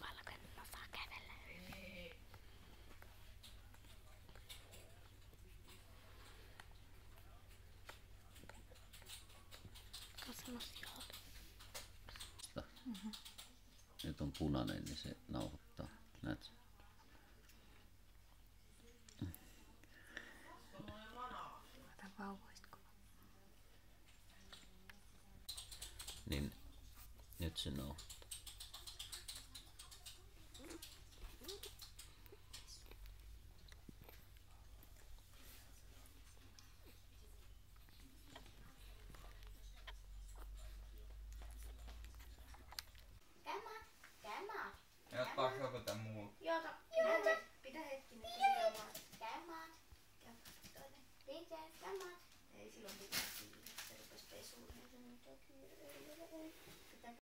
Valkoinen osaa kävellä hyvin. Semmosia Nyt on punainen, niin se nauhoittaa. Näet. Niin nyt se nauhoittaa. ya está mal. Eh, se lo así.